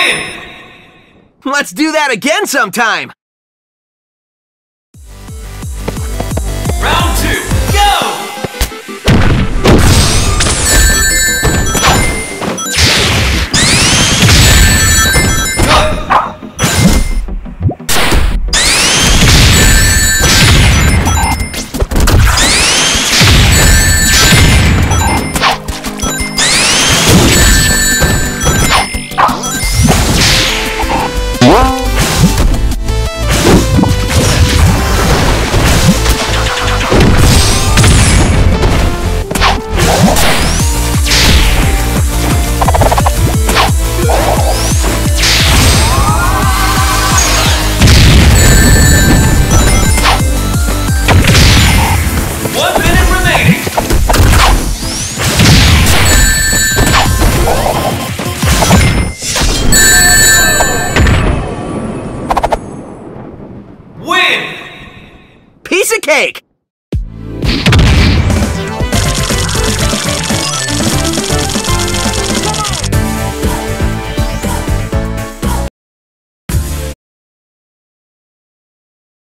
win! Let's do that again sometime! One Piece of cake!